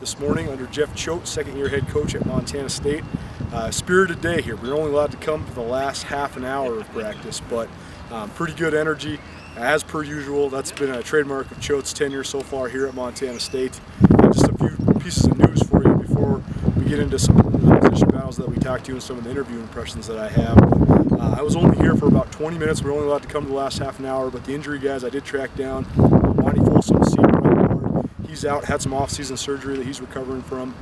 this morning under Jeff Choate, second year head coach at Montana State. Uh, spirited day here. We are only allowed to come for the last half an hour of practice, but um, pretty good energy. As per usual, that's been a trademark of Choate's tenure so far here at Montana State. And just a few pieces of news for you before we get into some of the position battles that we talked to you and some of the interview impressions that I have. Uh, I was only here for about 20 minutes. We are only allowed to come to the last half an hour, but the injury guys I did track down. Monty Folsom, senior he's out, had some off-season surgery that he's recovering from.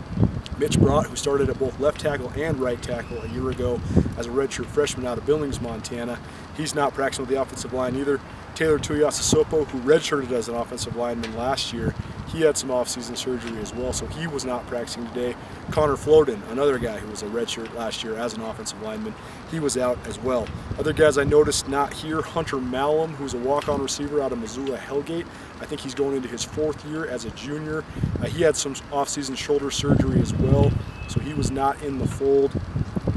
Mitch Brott, who started at both left tackle and right tackle a year ago as a redshirt freshman out of Billings, Montana. He's not practicing with the offensive line either. Taylor Tuiasosopo, who redshirted as an offensive lineman last year, he had some off-season surgery as well, so he was not practicing today. Connor Floden, another guy who was a redshirt last year as an offensive lineman, he was out as well. Other guys I noticed not here, Hunter Malum, who's a walk-on receiver out of Missoula Hellgate. I think he's going into his fourth year as a junior. Uh, he had some off-season shoulder surgery as well, so he was not in the fold.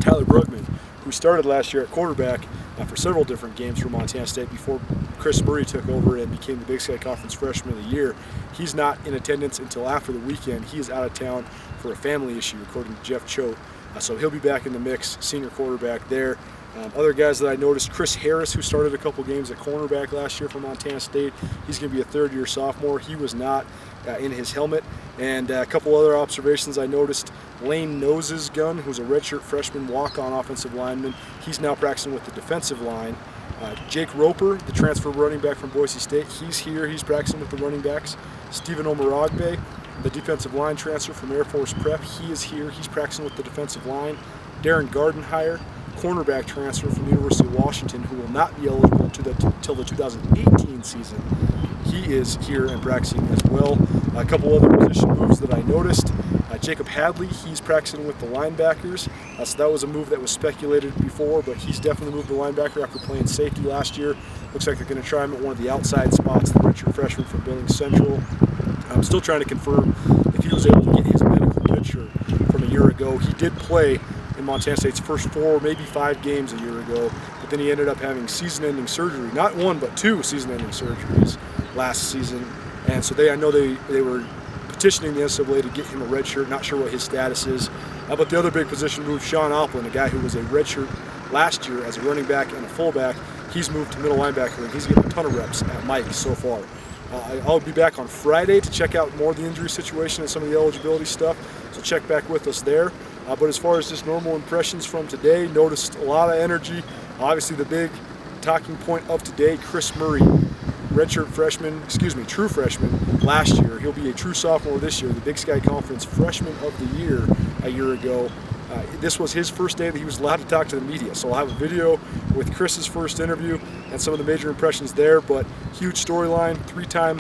Tyler Brugman, who started last year at quarterback for several different games for Montana State before Chris Murray took over and became the Big Sky Conference Freshman of the Year. He's not in attendance until after the weekend. He is out of town for a family issue, according to Jeff Choate. Uh, so he'll be back in the mix, senior quarterback there. Um, other guys that I noticed, Chris Harris, who started a couple games at cornerback last year for Montana State. He's going to be a third-year sophomore. He was not uh, in his helmet. And uh, a couple other observations I noticed, Lane Noses Gun, who's a redshirt freshman walk-on offensive lineman. He's now practicing with the defensive line. Uh, Jake Roper, the transfer running back from Boise State, he's here. He's practicing with the running backs. Stephen Omaragbe, the defensive line transfer from Air Force Prep, he is here. He's practicing with the defensive line. Darren Gardenhire, cornerback transfer from the University of Washington, who will not be eligible until the 2018 season. He is here and practicing as well. A couple other position moves that I noticed. Uh, Jacob Hadley, he's practicing with the linebackers. Uh, so that was a move that was speculated before, but he's definitely moved the linebacker after playing safety last year. Looks like they're going to try him at one of the outside spots, the redshirt freshman from Billings Central. I'm still trying to confirm if he was able to get his medical picture from a year ago. He did play in Montana State's first four, maybe five games a year ago, but then he ended up having season-ending surgery. Not one, but two season-ending surgeries last season. And so they, I know they, they were petitioning the NCAA to get him a red shirt. Not sure what his status is. Uh, but the other big position move, Sean Oplin, a guy who was a red shirt last year as a running back and a fullback. He's moved to middle linebacker, and he's getting a ton of reps at Mike so far. Uh, I'll be back on Friday to check out more of the injury situation and some of the eligibility stuff. So check back with us there. Uh, but as far as just normal impressions from today, noticed a lot of energy. Obviously, the big talking point of today, Chris Murray, redshirt freshman, excuse me, true freshman last year. He'll be a true sophomore this year, the Big Sky Conference Freshman of the Year a year ago. Uh, this was his first day that he was allowed to talk to the media. So I'll have a video with Chris's first interview and some of the major impressions there. But huge storyline, three-time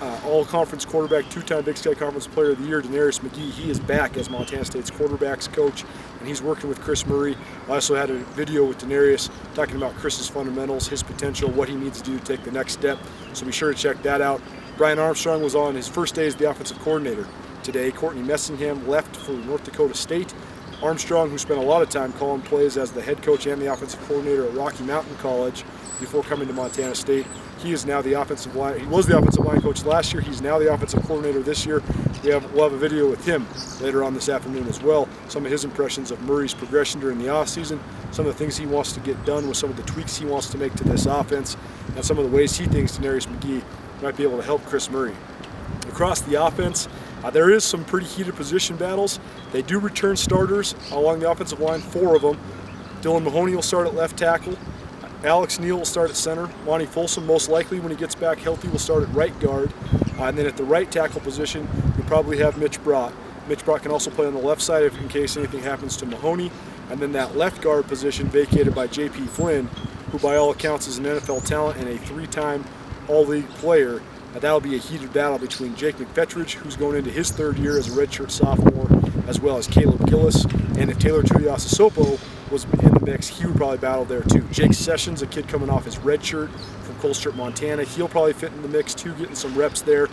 uh, all-conference quarterback, two-time Big Sky Conference Player of the Year, DeNarius McGhee. He is back as Montana State's quarterbacks coach, and he's working with Chris Murray. I also had a video with DeNarius talking about Chris's fundamentals, his potential, what he needs to do to take the next step. So be sure to check that out. Brian Armstrong was on his first day as the offensive coordinator today. Courtney Messingham left for North Dakota State. Armstrong, who spent a lot of time calling plays as the head coach and the offensive coordinator at Rocky Mountain College before coming to Montana State. He is now the offensive line. He was the offensive line coach last year. He's now the offensive coordinator this year. We have we'll have a video with him later on this afternoon as well. Some of his impressions of Murray's progression during the offseason, some of the things he wants to get done with some of the tweaks he wants to make to this offense, and some of the ways he thinks DeNarius McGhee might be able to help Chris Murray. Across the offense, uh, there is some pretty heated position battles. They do return starters along the offensive line, four of them. Dylan Mahoney will start at left tackle. Alex Neal will start at center. Monty Folsom, most likely, when he gets back healthy, will start at right guard. Uh, and then at the right tackle position, you'll probably have Mitch Brott. Mitch Brott can also play on the left side if, in case anything happens to Mahoney. And then that left guard position vacated by J.P. Flynn, who by all accounts is an NFL talent and a three-time All-League player that'll be a heated battle between Jake McFetridge, who's going into his third year as a redshirt sophomore, as well as Caleb Gillis. And if Taylor Tuiasosopo was in the mix, he would probably battle there too. Jake Sessions, a kid coming off his redshirt from Colstrip, Montana, he'll probably fit in the mix too, getting some reps there.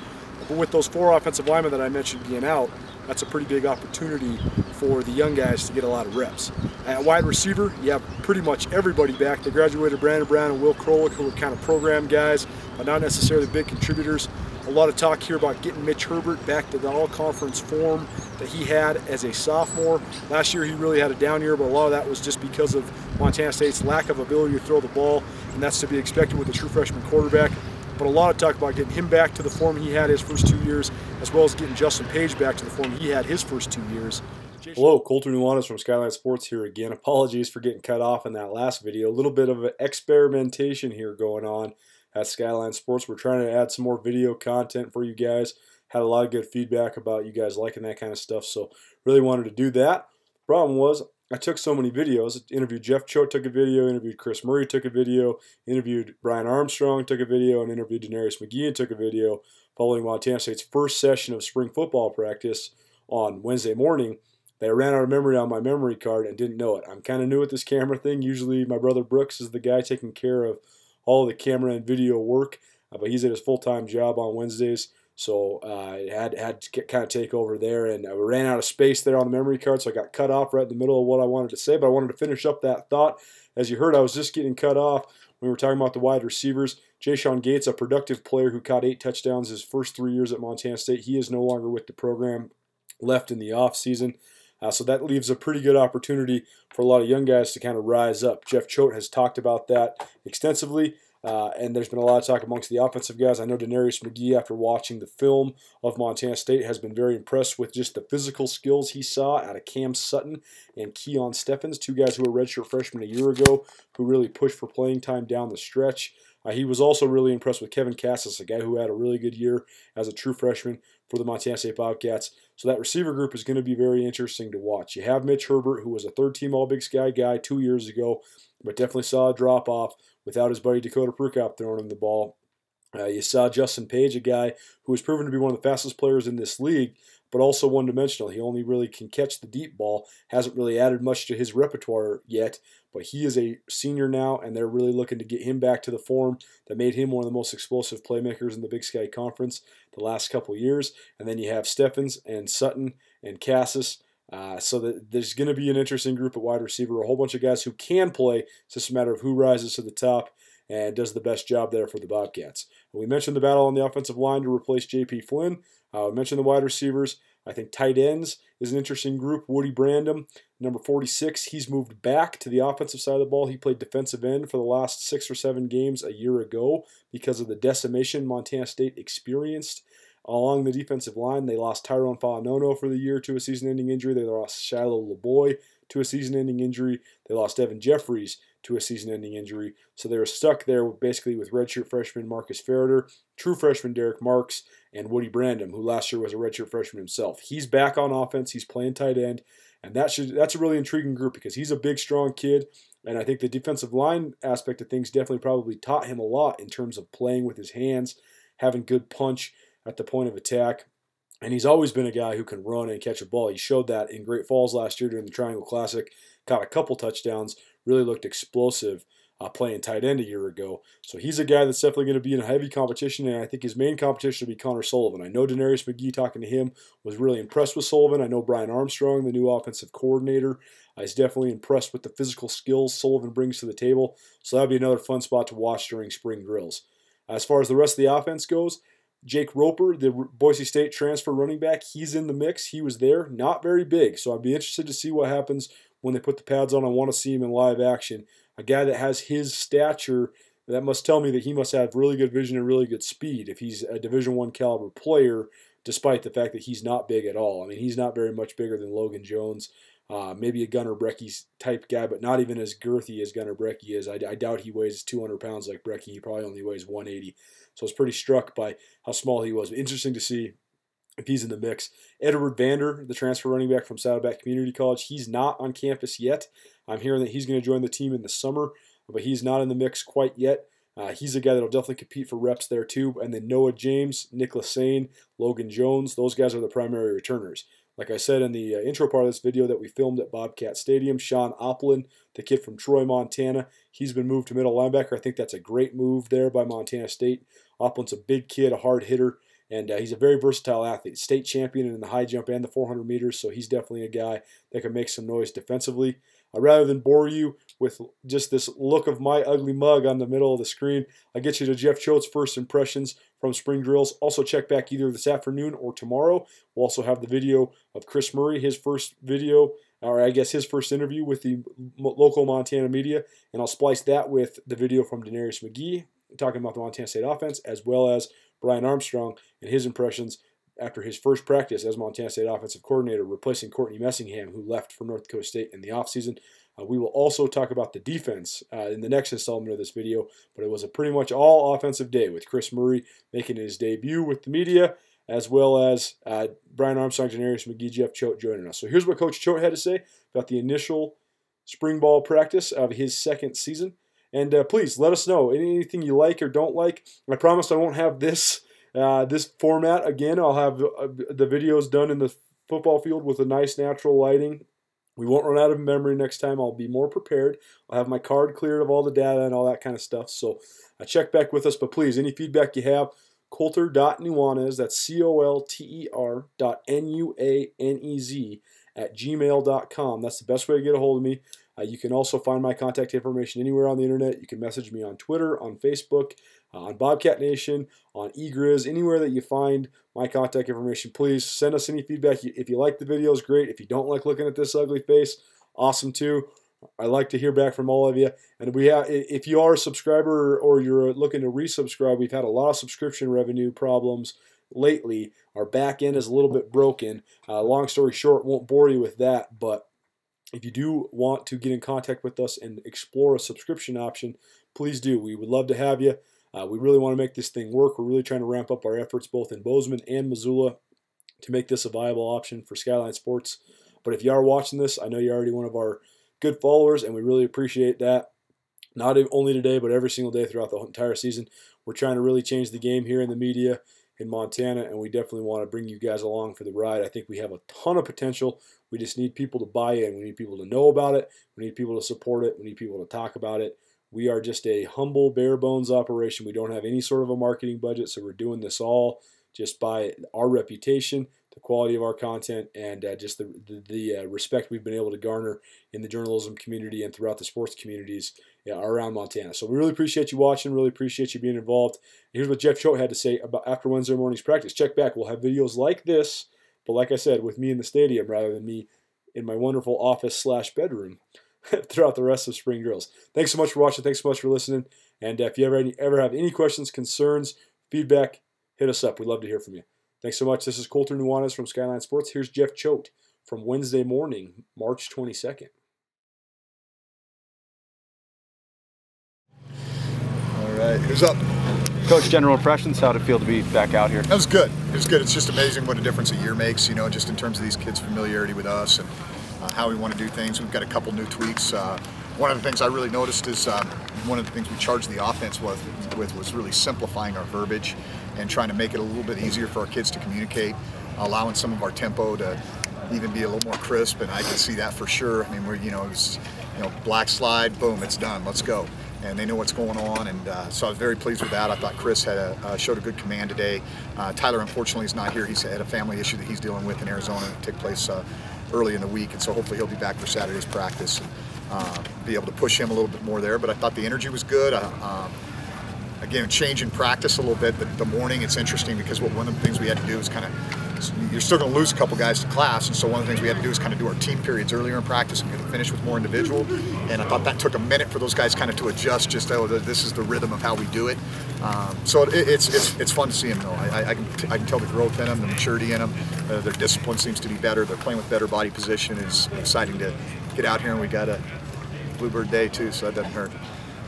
But with those four offensive linemen that I mentioned being out, that's a pretty big opportunity for the young guys to get a lot of reps. At wide receiver, you have pretty much everybody back. They graduated Brandon Brown and Will Krolik, who were kind of program guys, but not necessarily big contributors. A lot of talk here about getting Mitch Herbert back to the all-conference form that he had as a sophomore. Last year he really had a down year, but a lot of that was just because of Montana State's lack of ability to throw the ball, and that's to be expected with a true freshman quarterback but a lot of talk about getting him back to the form he had his first two years, as well as getting Justin Page back to the form he had his first two years. Hello, Colter Nuanez from Skyline Sports here again. Apologies for getting cut off in that last video. A little bit of experimentation here going on at Skyline Sports. We're trying to add some more video content for you guys. Had a lot of good feedback about you guys liking that kind of stuff, so really wanted to do that. Problem was, I took so many videos. Interviewed Jeff Choate, took a video. Interviewed Chris Murray, took a video. Interviewed Brian Armstrong, took a video, and interviewed DeNarius McGhee and took a video following Montana State's first session of spring football practice on Wednesday morning. I ran out of memory on my memory card and didn't know it. I'm kind of new at this camera thing. Usually, my brother Brooks is the guy taking care of all the camera and video work, uh, but he's at his full time job on Wednesdays. So uh, I had had to kind of take over there, and I ran out of space there on the memory card, so I got cut off right in the middle of what I wanted to say. But I wanted to finish up that thought. As you heard, I was just getting cut off when we were talking about the wide receivers. Jay Gates, a productive player who caught eight touchdowns his first three years at Montana State, he is no longer with the program, left in the offseason. Uh, so that leaves a pretty good opportunity for a lot of young guys to kind of rise up. Jeff Choate has talked about that extensively. Uh, and there's been a lot of talk amongst the offensive guys. I know DeNarius McGhee, after watching the film of Montana State, has been very impressed with just the physical skills he saw out of Cam Sutton and Keon Steffens, two guys who were redshirt freshmen a year ago, who really pushed for playing time down the stretch. Uh, he was also really impressed with Kevin Kassis, a guy who had a really good year as a true freshman for the Montana State Bobcats. So that receiver group is going to be very interesting to watch. You have Mitch Herbert, who was a third team All Big Sky guy two years ago, but definitely saw a drop off without his buddy Dakota Prukop throwing him the ball. Uh, you saw Justin Page, a guy who has proven to be one of the fastest players in this league, but also one dimensional. He only really can catch the deep ball, hasn't really added much to his repertoire yet, but he is a senior now, and they're really looking to get him back to the form that made him one of the most explosive playmakers in the Big Sky Conference the last couple years. And then you have Steffens and Sutton and Kassis. Uh, so that there's going to be an interesting group at wide receiver, a whole bunch of guys who can play. It's just a matter of who rises to the top and does the best job there for the Bobcats. We mentioned the battle on the offensive line to replace J.P. Flynn. Uh, mentioned the wide receivers. I think tight ends is an interesting group. Woody Brandom, number 46, he's moved back to the offensive side of the ball. He played defensive end for the last six or seven games a year ago because of the decimation Montana State experienced along the defensive line. They lost Tyrone Fa'anono for the year to a season-ending injury. They lost Shiloh LeBoy to a season-ending injury. They lost Evan Jeffries to a season-ending injury. So they were stuck there basically with redshirt freshman Marcus Ferreter, true freshman Derek Marks, and Woody Brandom, who last year was a redshirt freshman himself. He's back on offense. He's playing tight end, and that should that's a really intriguing group because he's a big, strong kid. And I think the defensive line aspect of things definitely probably taught him a lot in terms of playing with his hands, having good punch at the point of attack. And he's always been a guy who can run and catch a ball. He showed that in Great Falls last year during the Triangle Classic, caught a couple touchdowns, really looked explosive uh, playing tight end a year ago. So he's a guy that's definitely going to be in a heavy competition, and I think his main competition will be Connor Sullivan. I know DeNarius McGhee talking to him was really impressed with Sullivan. I know Brian Armstrong, the new offensive coordinator, uh, is definitely impressed with the physical skills Sullivan brings to the table. So that'll be another fun spot to watch during spring drills. As far as the rest of the offense goes, Jake Roper, the Boise State transfer running back, he's in the mix. He was there, not very big. So I'd be interested to see what happens when they put the pads on. I want to see him in live action. A guy that has his stature, that must tell me that he must have really good vision and really good speed if he's a Division One caliber player, despite the fact that he's not big at all. I mean, he's not very much bigger than Logan Jones. Uh, maybe a Gunnar Brekke type guy, but not even as girthy as Gunnar Brekke is. I, I doubt he weighs 200 pounds like Brekke. He probably only weighs 180. So I was pretty struck by how small he was. Interesting to see if he's in the mix. Edward Vander, the transfer running back from Saddleback Community College, he's not on campus yet. I'm hearing that he's going to join the team in the summer, but he's not in the mix quite yet. Uh, he's a guy that'll definitely compete for reps there too. And then Noah James, Nick Lassane, Logan Jones, those guys are the primary returners. Like I said in the uh, intro part of this video that we filmed at Bobcat Stadium, Sean Oplin, the kid from Troy, Montana, he's been moved to middle linebacker. I think that's a great move there by Montana State. Oplin's a big kid, a hard hitter, And uh, he's a very versatile athlete, state champion in the high jump and the 400 meters, so he's definitely a guy that can make some noise defensively. Uh, rather than bore you with just this look of my ugly mug on the middle of the screen, I get you to Jeff Choate's first impressions from spring drills. Also, check back either this afternoon or tomorrow. We'll also have the video of Chris Murray, his first video, or I guess his first interview with the local Montana media, and I'll splice that with the video from DeNarius McGhee talking about the Montana State offense, as well as Brian Armstrong and his impressions after his first practice as Montana State offensive coordinator, replacing Courtney Messingham, who left for North Dakota State in the offseason. Uh, we will also talk about the defense uh, in the next installment of this video, but it was a pretty much all offensive day with Chris Murray making his debut with the media, as well as uh, Brian Armstrong, DeNarius McGhee, Jeff Choate joining us. So here's what Coach Choate had to say about the initial spring ball practice of his second season. And uh, please let us know anything you like or don't like. I promise I won't have this uh, this format again. I'll have uh, the videos done in the football field with a nice natural lighting. We won't run out of memory next time. I'll be more prepared. I'll have my card cleared of all the data and all that kind of stuff. So uh, check back with us. But please, any feedback you have, colter.nuanez, that's C-O-L-T-E-R dot N-U-A-N-E-Z at gmail.com. That's the best way to get a hold of me. Uh, you can also find my contact information anywhere on the internet. You can message me on Twitter, on Facebook, uh, on Bobcat Nation, on eGriz, anywhere that you find my contact information. Please send us any feedback. If you like the videos, great. If you don't like looking at this ugly face, awesome too. I like to hear back from all of you. And we have, if you are a subscriber or you're looking to resubscribe, we've had a lot of subscription revenue problems lately. Our back end is a little bit broken. Uh, long story short, won't bore you with that, but if you do want to get in contact with us and explore a subscription option, please do. We would love to have you. Uh, we really want to make this thing work. We're really trying to ramp up our efforts both in Bozeman and Missoula to make this a viable option for Skyline Sports. But if you are watching this, I know you're already one of our good followers, and we really appreciate that. Not only today, but every single day throughout the entire season. We're trying to really change the game here in the media in Montana, and we definitely want to bring you guys along for the ride. I think we have a ton of potential. We just need people to buy in. We need people to know about it. We need people to support it. We need people to talk about it. We are just a humble, bare bones operation. We don't have any sort of a marketing budget, so we're doing this all just by our reputation, the quality of our content, and uh, just the, the, the uh, respect we've been able to garner in the journalism community and throughout the sports communities yeah, around Montana. So we really appreciate you watching, really appreciate you being involved. And here's what Jeff Choate had to say about after Wednesday morning's practice. Check back. We'll have videos like this, but like I said, with me in the stadium rather than me in my wonderful office slash bedroom throughout the rest of spring drills. Thanks so much for watching. Thanks so much for listening. And if you ever, ever have any questions, concerns, feedback, hit us up. We'd love to hear from you. Thanks so much. This is Colter Nuanez from Skyline Sports. Here's Jeff Choate from Wednesday morning, March 22nd. right, who's up? Coach, general impressions, how did it feel to be back out here? That was good. It was good. It's just amazing what a difference a year makes, you know, just in terms of these kids' familiarity with us and uh, how we want to do things. We've got a couple new tweaks. Uh, one of the things I really noticed is um, one of the things we charged the offense with, with was really simplifying our verbiage and trying to make it a little bit easier for our kids to communicate, allowing some of our tempo to even be a little more crisp, and I can see that for sure. I mean, we're, you know, it was, you know, black slide, boom, it's done, let's go and they know what's going on. And uh, so I was very pleased with that. I thought Chris had a, uh, showed a good command today. Uh, Tyler, unfortunately, is not here. He's had a family issue that he's dealing with in Arizona that took place uh, early in the week, and so hopefully he'll be back for Saturday's practice and uh, be able to push him a little bit more there. But I thought the energy was good. Um, again, change in practice a little bit. The, the morning, it's interesting because what one of the things we had to do is kind of you're still going to lose a couple guys to class, and so one of the things we had to do is kind of do our team periods earlier in practice and finish with more individual. And I thought that took a minute for those guys kind of to adjust. Just oh, this is the rhythm of how we do it. Um, so it, it's, it's it's fun to see them though. I, I can I can tell the growth in them, the maturity in them. Uh, their discipline seems to be better. They're playing with better body position. It's exciting to get out here, and we got a Bluebird day too, so that doesn't hurt.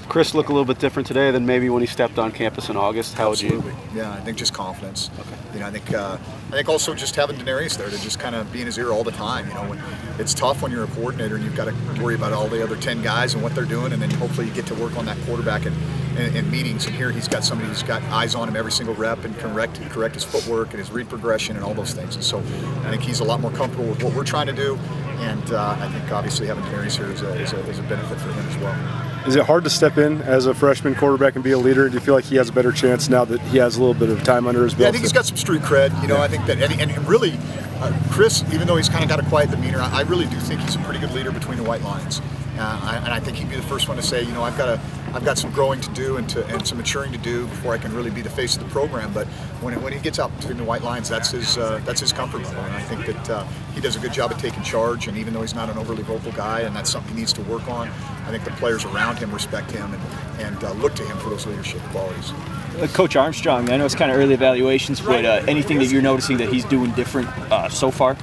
Chris look a little bit different today than maybe when he stepped on campus in August. How Absolutely. would you? Yeah, I think just confidence. Okay. You know, I think uh, I think also just having DeNarius there to just kind of be in his ear all the time. You know, when it's tough when you're a coordinator and you've got to worry about all the other ten guys and what they're doing, and then hopefully you get to work on that quarterback and, in, in, meetings, and here he's got somebody who's got eyes on him every single rep and correct correct his footwork and his read progression and all those things. And so I think he's a lot more comfortable with what we're trying to do, and uh, I think obviously having Darius here is a, is, a, is a benefit for him as well. Is it hard to step in as a freshman quarterback and be a leader? Do you feel like he has a better chance now that he has a little bit of time under his belt? Yeah, I think he's got some street cred. You know. I think that, and, and really, uh, Chris, even though he's kind of got a quiet demeanor, I, I really do think he's a pretty good leader between the white lines. Uh, I, and I think he'd be the first one to say, you know, I've got a, I've got some growing to do and, to, and some maturing to do before I can really be the face of the program. But when, it, when he gets out between the white lines, that's his uh, that's his comfort level, and I think that uh, he does a good job of taking charge. And even though he's not an overly vocal guy, and that's something he needs to work on, I think the players around him respect him and, and uh, look to him for those leadership qualities. Uh, Coach Armstrong, I know it's kind of early evaluations, but uh, anything that you're noticing that he's doing different uh, so far?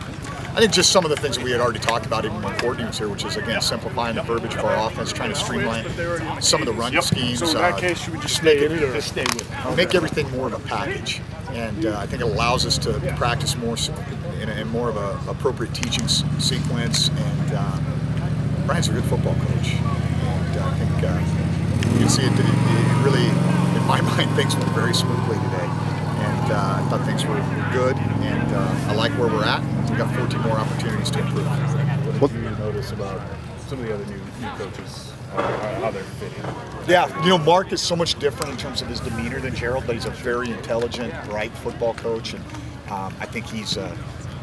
I think just some of the things that we had already talked about even when Courtney was here, which is again simplifying the verbiage of our offense, trying to streamline some of the run schemes. So in that uh, case, should we just stay make it, just stay with it? Make everything more of a package, and uh, I think it allows us to practice more in, a, in more of an appropriate teaching sequence. And uh, Brian's a good football coach, and uh, I think uh, you can see it, it really, in my mind, things went very smoothly today and uh, I thought things were good, and uh, I like where we're at. We've got 14 more opportunities to improve. What did you notice about some of the other new, new coaches, how they're fitting? Yeah, you know, Mark is so much different in terms of his demeanor than Gerald, but he's a very intelligent, bright football coach, and um, I think he's. Uh,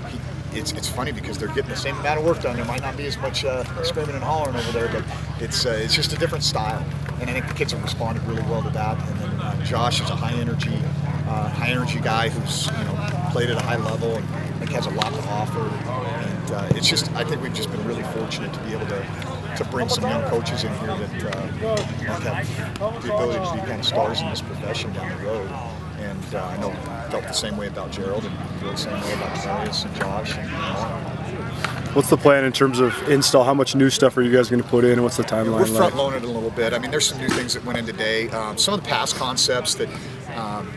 he, it's, it's funny because they're getting the same amount of work done. There might not be as much uh, screaming and hollering over there, but it's uh, it's just a different style. And I think the kids have responded really well to that. And then uh, Josh is a high energy, uh, high energy guy who's you know played at a high level and I think has a lot to offer. And uh, it's just I think we've just been really fortunate to be able to to bring some young coaches in here that uh, have the ability to be kind of stars in this profession down the road. And uh, I know felt the same way about Gerald and feel the same way about Darius and Josh. And, What's the plan in terms of install? How much new stuff are you guys going to put in, and what's the timeline? We're front loaded a little bit. I mean, there's some new things that went in today. Um, some of the past concepts that um,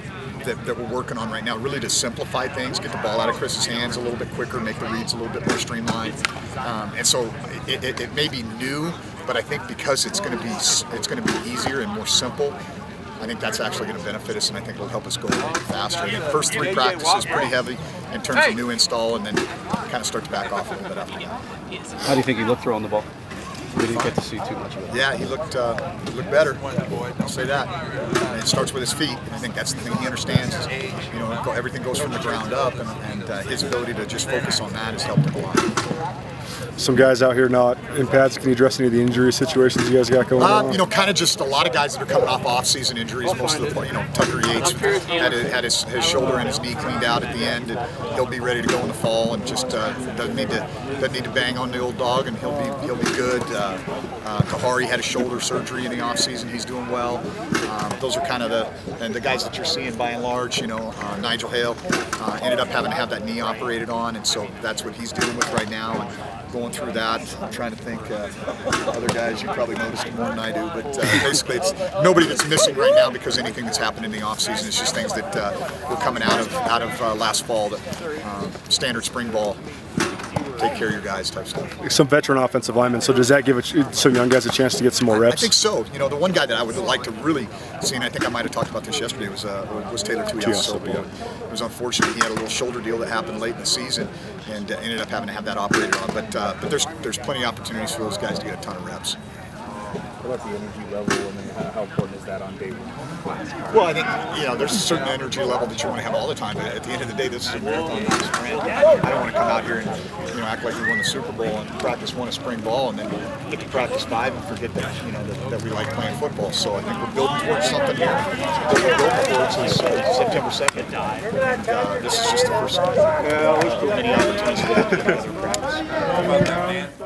that, that, we're working on right now, really to simplify things, get the ball out of Chris's hands a little bit quicker, make the reads a little bit more streamlined. Um, and so it, it, it, may be new, but I think because it's going to be it's going to be easier and more simple. I think that's actually going to benefit us, and I think it'll help us go a little bit faster. the first three practices pretty heavy in terms of new install, and then kind of start to back off a little bit after that. How do you think he looked throwing the ball? We didn't get to see too much of it. Yeah, he looked uh, he looked better. I'll say that. And it starts with his feet. I think that's the thing he understands. Is, you know, everything goes from the ground up, and, and uh, his ability to just focus on that has helped him a lot some guys out here not in pads. Can you address any of the injury situations you guys got going um, on? You know, kind of just a lot of guys that are coming off off-season injuries. Most of the, you know, Tucker Yates had, a, had his, his, shoulder and his knee cleaned out at the end, and he'll be ready to go in the fall. And just uh, doesn't need to doesn't need to bang on the old dog, and he'll be he'll be good. Uh, uh, Kahari had a shoulder surgery in the off-season. He's doing well. Um, those are kind of the and the guys that you're seeing by and large. You know, uh, Nigel Hale uh, ended up having to have that knee operated on, and so that's what he's dealing with right now. And, going through that. I'm trying to think uh, other guys you probably noticed more than I do, but uh, basically it's nobody that's missing right now because anything that's happened in the off season. It's just things that uh, were coming out of out of uh, last fall, that uh, standard spring ball take care of your guys type stuff. Some veteran offensive linemen. So does that give some young guys a chance to get some more reps? I think so. You know, the one guy that I would like to really see, and I think I might have talked about this yesterday, was uh, was Taylor Tuiasosopo. Yeah. It was unfortunate he had a little shoulder deal that happened late in the season, and uh, ended up having to have that operated on. But uh, but there's there's plenty of opportunities for those guys to get a ton of reps. What about the energy level, and how, how important is that on day one? Well, I think you know there's a certain energy level that you want to have all the time. At the end of the day, this is a marathon, not a sprint. I don't want to come out here and you know act like we won the Super Bowl and practice one a spring ball, and then get to practice five and forget that you know that, that we like playing football. So I think we're building towards something here. What we're building towards is uh, September 2nd, and uh, this is just the first. Yeah, many opportunities to practice.